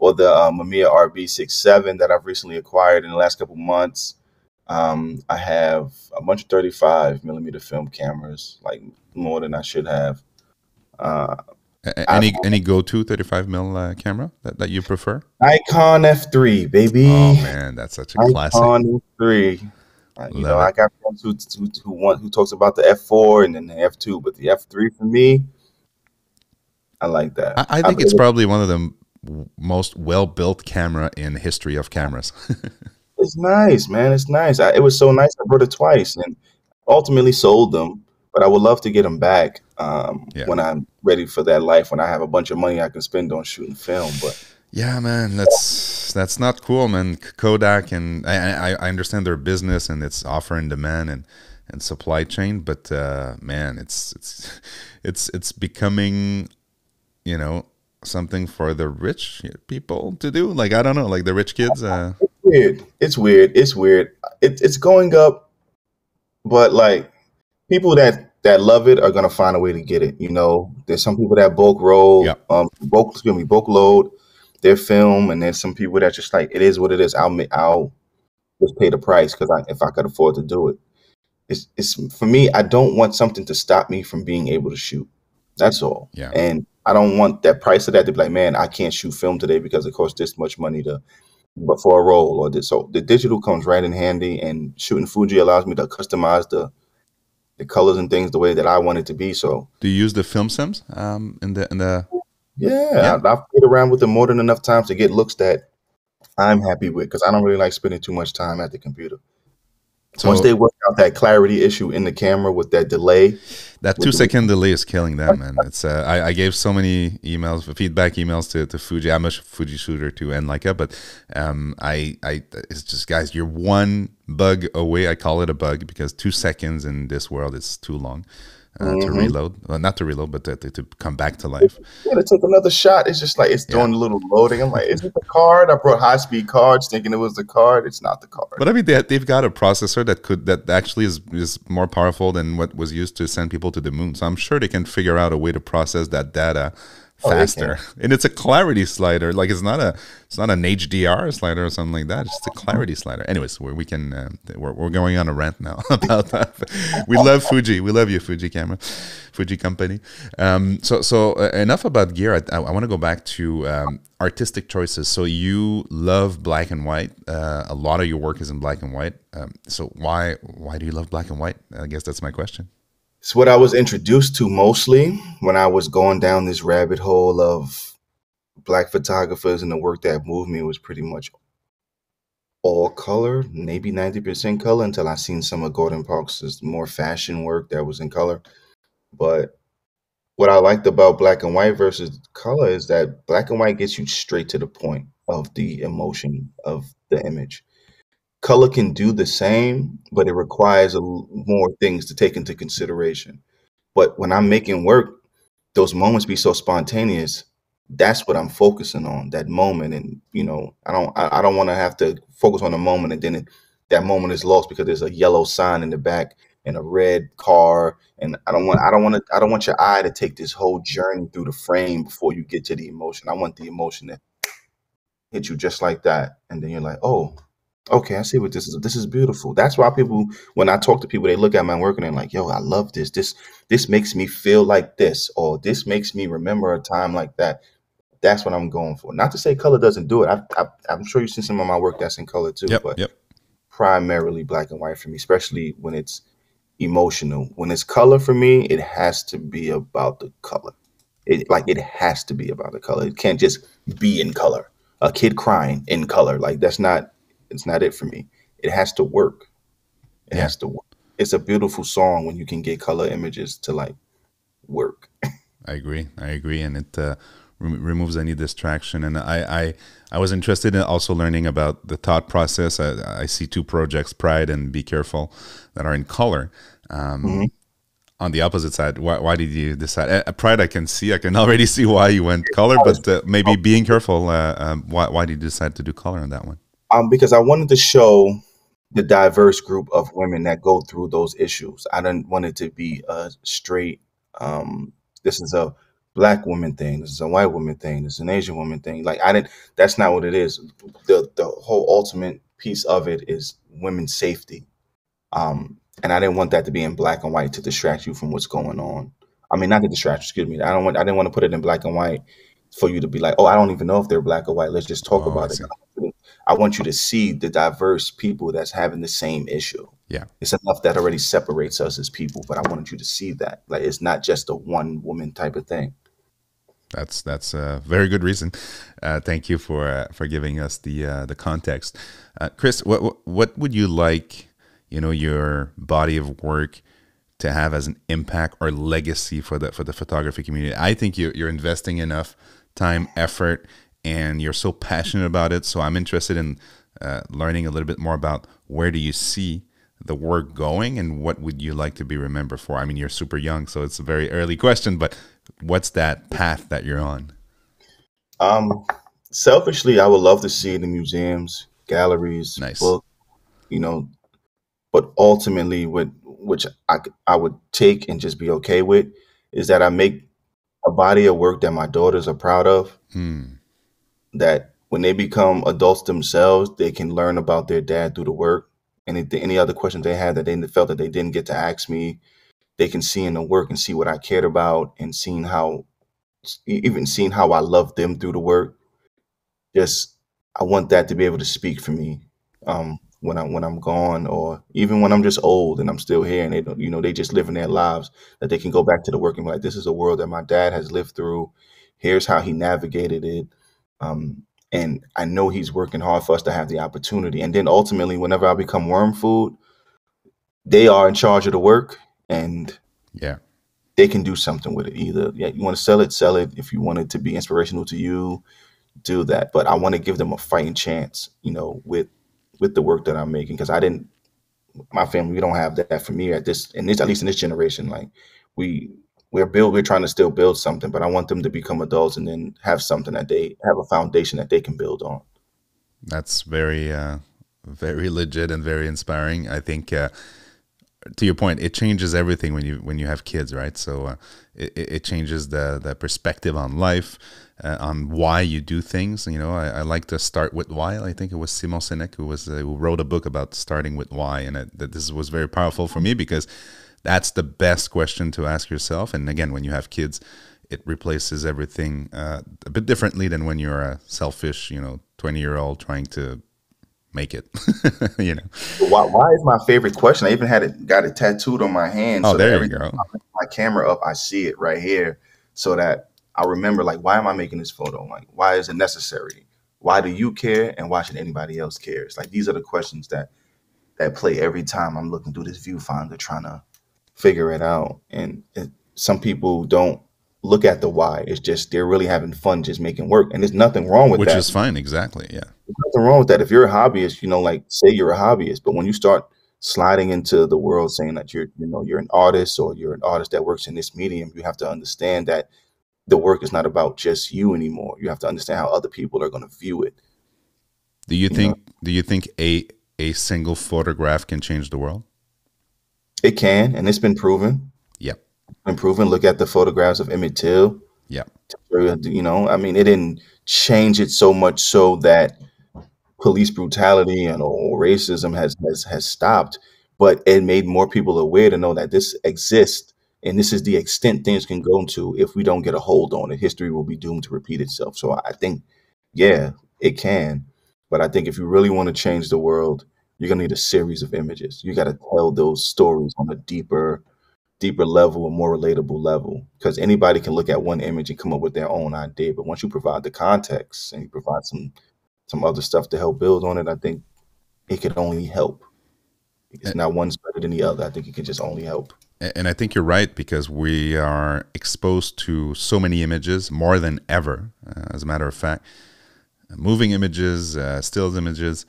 Or the um, Mamiya RB67 that I've recently acquired in the last couple months. Um, I have a bunch of 35 millimeter film cameras, like more than I should have. Uh, Any any go to 35 mil uh, camera that, that you prefer? Nikon F3, baby. Oh man, that's such a classic. Nikon F3. Uh, you know, Love I got friends who, who who want who talks about the F4 and then the F2, but the F3 for me, I like that. I, I think I've probably one of the m- most well built camera in the history of cameras. It's nice, man. It's nice. I, it was so nice. I brought it twice and ultimately sold them, but I would love to get them back um, Yeah. when I'm ready for that life. When I have a bunch of money I can spend on shooting film. But yeah, man, that's that's not cool, man. Kodak and I, I understand their business and it's offer and demand and and supply chain, but uh, man, it's it's it's it's becoming, you know, something for the rich people to do. Like I don't know, like the rich kids. Uh, it's weird. It's weird. It's weird. It, it's going up, but like people that that love it are gonna find a way to get it. You know, there's some people that bulk roll, Yeah. um, bulk excuse me, bulk load their film, and there's some people that just like it is what it is. I'll I'll just pay the price because I, if I could afford to do it. It's it's for me. I don't want something to stop me from being able to shoot. That's all. Yeah. And I don't want that price of that to be like, man, I can't shoot film today because it costs this much money to but for a roll or this. So the digital comes right in handy, and shooting Fuji allows me to customize the the colors and things the way that I want it to be. So Do you use the film sims um, in the in the? yeah, Yeah. I, I've played around with it more than enough times to get looks that I'm happy with because I don't really like spending too much time at the computer. Once they work out that clarity issue in the camera with that delay, that two second delay is killing them, man. It's uh, I, I gave so many emails, feedback emails to, to Fuji. I'm a Fuji shooter too, and Leica, but um, I I it's just guys, you're one bug away. I call it a bug because two seconds in this world is too long uh, to hmm reload. Well, not to reload, but to, to, to come back to life. yeah, to take another shot. It's just like it's Yeah. doing a little loading. I'm like, is it the card? I brought high speed cards thinking it was the card. It's not the card. But I mean, they, they've got a processor that could that actually is is more powerful than what was used to send people to the moon. So I'm sure they can figure out a way to process that data Oh, faster. And it's a clarity slider. Like it's not a it's not an HDR slider or something like that. It's just a clarity slider. Anyways, we we can uh, we're, we're going on a rant now about that. we love Fuji. We love you, Fuji camera, Fuji company. Um, so so uh, enough about gear. I, I want to go back to um, artistic choices. So you love black and white. Uh, a lot of your work is in black and white. Um, so why why do you love black and white? I guess that's my question. It's what I was introduced to mostly when I was going down this rabbit hole of black photographers and the work that moved me was pretty much all color, maybe 90% color until I seen some of Gordon Parks' more fashion work that was in color. But what I liked about black and white versus color is that black and white gets you straight to the point of the emotion of the image. Color can do the same, but it requires a more things to take into consideration. But when I'm making work, those moments be so spontaneous. That's what I'm focusing on, that moment. And you know, I don't I, I don't want to have to focus on the moment and then it, that moment is lost because there's a yellow sign in the back and a red car. And I don't want I don't want to I don't want your eye to take this whole journey through the frame before you get to the emotion. I want the emotion to hit you just like that. And then you're like, oh, okay, I see what this is. This is beautiful. That's why people, when I talk to people, they look at my work and they're like, yo, I love this. This this makes me feel like this, or this makes me remember a time like that. That's what I'm going for. Not to say color doesn't do it. I, I, I'm sure you've seen some of my work that's in color too, Yep, but yep. primarily black and white for me, especially when it's emotional. When it's color for me, it has to be about the color. It like it has to be about the color. It can't just be in color. A kid crying in color, like that's not. It's not it for me. It has to work. It Yeah. has to work. It's a beautiful song when you can get color images to like work. I agree. I agree, and it uh, rem- removes any distraction. And I, I, I was interested in also learning about the thought process. I, I see two projects, Pride and Be Careful, that are in color. Um, Mhm. On the opposite side, why, why did you decide? Uh, Pride, I can see, I can already see why you went color, but uh, maybe being careful. Uh, um, why, why did you decide to do color on that one? Um, because I wanted to show the diverse group of women that go through those issues. I didn't want it to be a straight, um, this is a black woman thing, this is a white woman thing, this is an Asian woman thing. Like I didn't that's not what it is. The the whole ultimate piece of it is women's safety. Um, and I didn't want that to be in black and white to distract you from what's going on. I mean, not to distract you, excuse me. I don't want I didn't want to put it in black and white for you to be like, oh, I don't even know if they're black or white. Let's just talk Oh, I about it. I want you to see the diverse people that's having the same issue. Yeah. It's enough that already separates us as people, but I wanted you to see that. Like it's not just a one woman type of thing. That's that's a very good reason. Uh, thank you for uh, for giving us the uh, the context, uh, Chris. What what- what would you like, you know, your body of work to have as an impact or legacy for the for the photography community? I think you you're investing enough time, effort, and you're so passionate about it. So I'm interested in uh, learning a little bit more about where do you see the work going and what would you like to be remembered for? I mean, you're super young, so it's a very early question, but what's that path that you're on? Um, selfishly, I would love to see it in museums, galleries, Nice. book, you know, but ultimately, what which I I would take and just be okay with is that I make a body of work that my daughters are proud of. Hmm. that when they become adults themselves, they can learn about their dad through the work. And any other questions they had that they felt that they didn't get to ask me, they can see in the work and see what I cared about and seeing how, even seeing how I loved them through the work. Just I want that to be able to speak for me um, when I'm when I'm gone, or even when I'm just old and I'm still here, and they don't, you know, they just living their lives that they can go back to the work and be like, this is a world that my dad has lived through. Here's how he navigated it, um, and I know he's working hard for us to have the opportunity. And then ultimately, whenever I become worm food, they are in charge of the work, and Yeah. they can do something with it. Either yeah, you want to sell it, sell it. If you want it to be inspirational to you, do that. But I want to give them a fighting chance, you know, with with the work that I'm making because I didn't. My family, we don't have that for me at this, in this at least in this generation. Like we we're build, we're trying to still build something, but I want them to become adults and then have something that they have a foundation that they can build on. That's very, uh, very legit and very inspiring. I think, uh, to your point, it changes everything when you when you have kids, right? So uh, it, it changes the the perspective on life, uh, on why you do things. You know, I, I like to start with why. I think it was Simon Sinek who was uh, who wrote a book about starting with why, and it, that this was very powerful for me because that's the best question to ask yourself. And again, when you have kids, it replaces everything uh, a bit differently than when you're a selfish, you know, 20 year old trying to make it, you know. Why, why is my favorite question? I even had it got it tattooed on my hand. Oh, so there you go. time I put my camera up, I see it right here, so that I remember like, why am I making this photo? Like, why is it necessary? Why do you care, and why should anybody else care? It's like these are the questions that that play every time I'm looking through this viewfinder trying to figure it out. And it, some people don't look at the why. It's just they're really having fun just making work, and there's nothing wrong with that. Which that. is fine, exactly. Yeah. There's nothing wrong with that. If you're a hobbyist, you know, like say you're a hobbyist, but when you start sliding into the world saying that you're, you know, you're an artist or you're an artist that works in this medium, you have to understand that the work is not about just you anymore. You have to understand how other people are going to view it. Do you You think do you think a a single photograph can change the world? It can, and it's been proven. Been. Look at the photographs of Emmett Till. Yeah. You know, I mean, it didn't change it so much so that police brutality and or racism has has has stopped, but it made more people aware to know that this exists and this is the extent things can go to if we don't get a hold on it. History will be doomed to repeat itself. So I think, yeah, it can, but I think if you really want to change the world, you're gonna need a series of images. You got to tell those stories on a deeper, deeper level, a more relatable level, because anybody can look at one image and come up with their own idea. But once you provide the context and you provide some some other stuff to help build on it, I think it could only help. It's not one's better than the other. I think it can just only help. And I think you're right because we are exposed to so many images more than ever, uh, as a matter of fact, moving images, uh, stills images,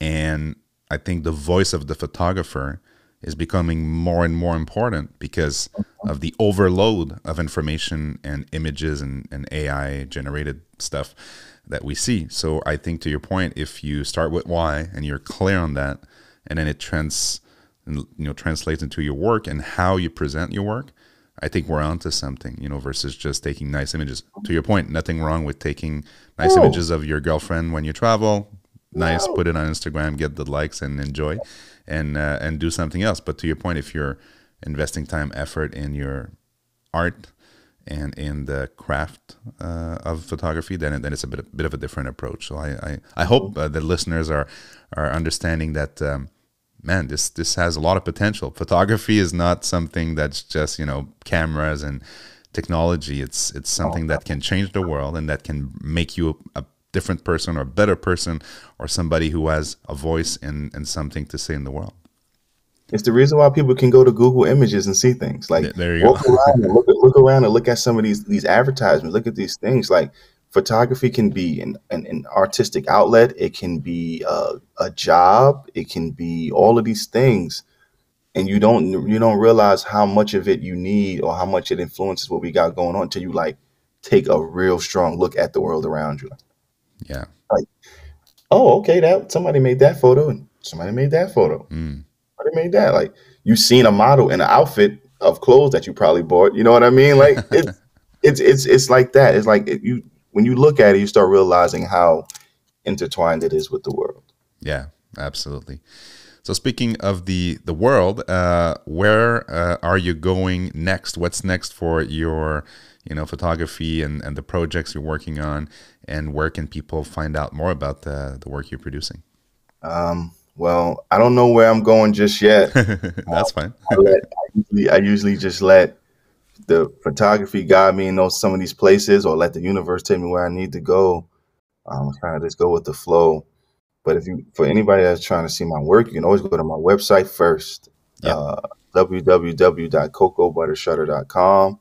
and I think the voice of the photographer is becoming more and more important because of the overload of information and images and, and AI generated stuff that we see. So I think to your point, if you start with why and you're clear on that, and then it trans you know translates into your work and how you present your work, I think we're onto something, you know, versus just taking nice images. To your point, nothing wrong with taking nice No. images of your girlfriend when you travel. Nice, put it on Instagram, get the likes, and enjoy, and uh, and do something else. But to your point, if you're investing time, effort in your art and in the craft uh, of photography, then then it's a bit bit of a different approach. So I I, I hope uh, the listeners are are understanding that. Um, man, this this has a lot of potential. Photography is not something that's just you know cameras and technology. It's it's something that can change the world and that can make you a, a different person or a better person or somebody who has a voice and, and something to say in the world. It's the reason why people can go to Google Images and see things. Like there you walk go. around and look, look around and look at some of these these advertisements. Look at these things. Like photography can be an, an, an artistic outlet. It can be uh, a job. It can be all of these things, and you don't you don't realize how much of it you need or how much it influences what we got going on until you like take a real strong look at the world around you. Yeah. Like, Oh, okay, that somebody made that photo and somebody made that photo. Mm. Somebody made that. Like you've seen a model in an outfit of clothes that you probably bought. You know what I mean? Like it's it's it's it's like that. It's like it, you when you look at it, you start realizing how intertwined it is with the world. Yeah, absolutely. So speaking of the the world, uh, where uh, are you going next? What's next for your you know photography and, and the projects you're working on, and where can people find out more about the the work you're producing? Um, well, I don't know where I'm going just yet. That's fine. I, let, I, usually, I usually just let the photography guide me know some of these places, or let the universe take me where I need to go. Um, kind of just go with the flow. But if you, for anybody that's trying to see my work, you can always go to my website first, yep. uh, www.cocobuttershutter.com.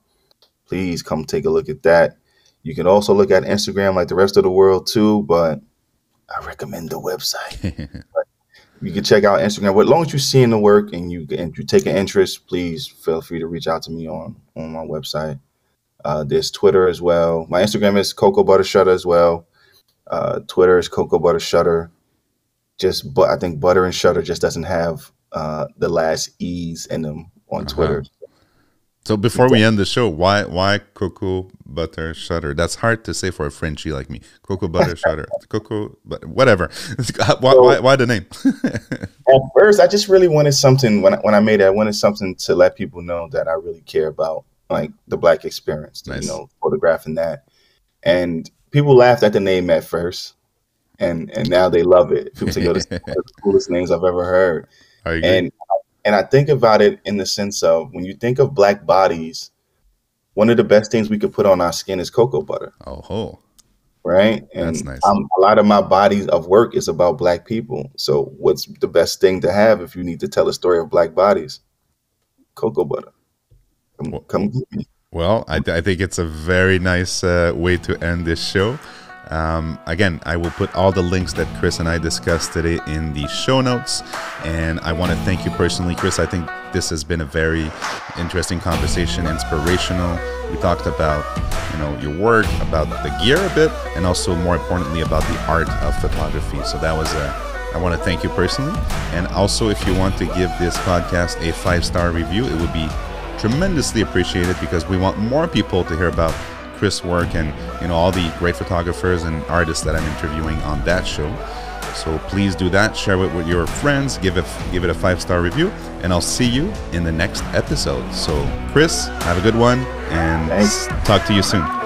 Please come take a look at that. You can also look at Instagram like the rest of the world too, but I recommend the website. you can check out Instagram. But as long as you're seeing the work and you and you take an interest, please feel free to reach out to me on on my website. Uh, there's Twitter as well. My Instagram is Cocoa Butter Shutter as well. Uh, Twitter is Cocoa Butter Shutter. Just but I think Butter and Shutter just doesn't have uh, the last e's in them on uh-huh. Twitter. So before we end the show, why why cocoa butter shutter? That's hard to say for a Frenchie like me. Cocoa butter shutter, cocoa, but whatever. why, so, why, why the name? at first, I just really wanted something when I, when I made it. I wanted something to let people know that I really care about like the black experience. Nice. You know, photographing that, and people laughed at the name at first, and and now they love it. People say, "Yo, this is one of the coolest names I've ever heard." And and I think about it in the sense of when you think of black bodies, one of the best things we could put on our skin is cocoa butter. Oh, ho. right. And That's nice. Um, a lot of my bodies of work is about black people. So, what's the best thing to have if you need to tell a story of black bodies? Cocoa butter. Come, well, come get me. Well, I, th- I, think it's a very nice uh, way to end this show. Um, again, I will put all the links that Chris and I discussed today in the show notes. And I want to thank you personally, Chris. I think this has been a very interesting conversation, inspirational. We talked about, you know, your work, about the gear a bit, and also more importantly about the art of photography. So that was a I want to thank you personally. And also, if you want to give this podcast a five star review, it would be tremendously appreciated because we want more people to hear about Chris' work and you know all the great photographers and artists that I'm interviewing on that show. So please do that. Share it with your friends. Give it give it a five star review, and I'll see you in the next episode. So Chris, have a good one, and Thanks. talk to you soon.